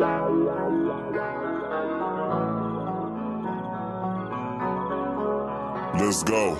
Let's go.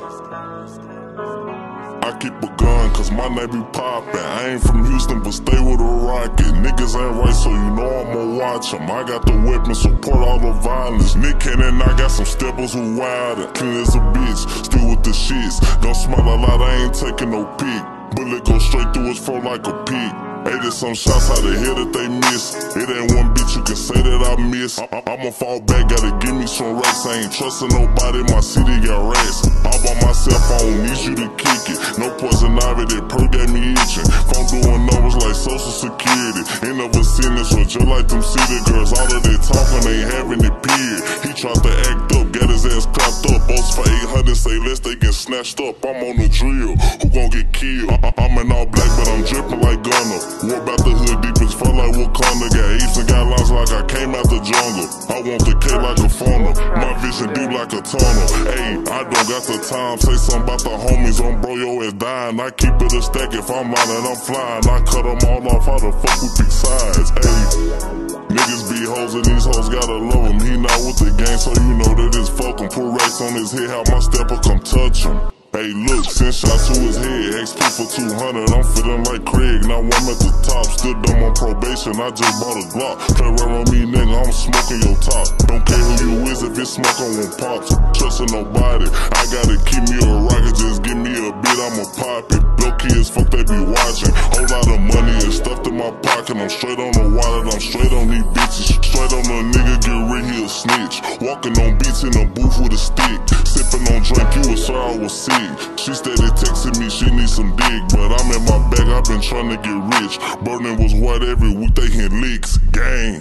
I keep a gun cause my name be poppin'. I ain't from Houston but stay with a rocket. Niggas ain't right so you know I'ma watch 'em. I got the weapon support all the violence. Nick Cannon, I got some steppers who wilder. Clean as a bitch, still with the shits. Don't smile a lot, I ain't taking no peek. Bullet go straight through his throat like a pig. 80 some shots out of here that they miss. It ain't one bitch you can say that I miss. I- I'ma fall back, gotta give me some racks. I ain't trusting nobody, my city got rats. All by myself, I don't need you to kick it. No poison ivy, that perk got me itching. Phone doing numbers like social security. Ain't never seen this one, just like them city girls. All of that talking ain't having it period. He tried to act up, got his ass clapped up. Boats for 800, say less, they get snatched up. I'm on the drill, who gon' get killed? I- I'm in all black, but I'm dripping like Gunna. War about the hood deep as fuck like Wakanda. Got east and got lines like I came out the jungle. I want the K like a funnel. My vision deep like a tunnel. Hey, I don't got the time. Say something about the homies on bro, yo, ass dying. I keep it a stack if I'm and I'm flying. I cut them all off. How the fuck we pick sides? Hey. Niggas be hoes and these hoes gotta love him. He not with the gang, so you know that it's fuck him. Put racks on his head, how my stepper come touch him. Hey, look, send shots to his head. XP for 200. I'm feeling like Craig. Now I'm at the top. Still dumb on probation. I just bought a Glock. Play right on me, nigga. I'm smoking your top. Don't care who you is if it's smoke on one pops. Trusting nobody. I gotta keep me a rocket. Just give me a bit. I'ma pop it. Low key as fuck, they be watching. Whole lot of money and stuffed in my pocket. I'm straight on the wallet. I'm straight on these bitches. Straight on the nigga. Get rid, he a snitch. Walking on beats in a booth with a stick. Sipping on drink. You was sure Sick. She steady texting me, she need some dick. But I'm in my bag, I've been trying to get rich. Burning was white every week, they hit leaks. Gang.